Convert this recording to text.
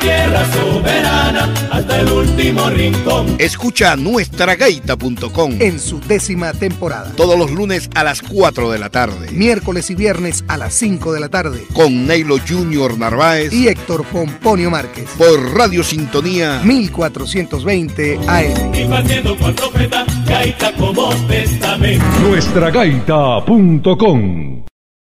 Tierra soberana hasta el último rincón. Escucha nuestragaita.com en su décima temporada. Todos los lunes a las 4 de la tarde. Miércoles y viernes a las 5 de la tarde. Con Neilo Junior Narváez y Héctor Pomponio Márquez. Por Radio Sintonía 1420 AM. Y haciendo cual profeta, gaita como testamento. Nuestragaita.com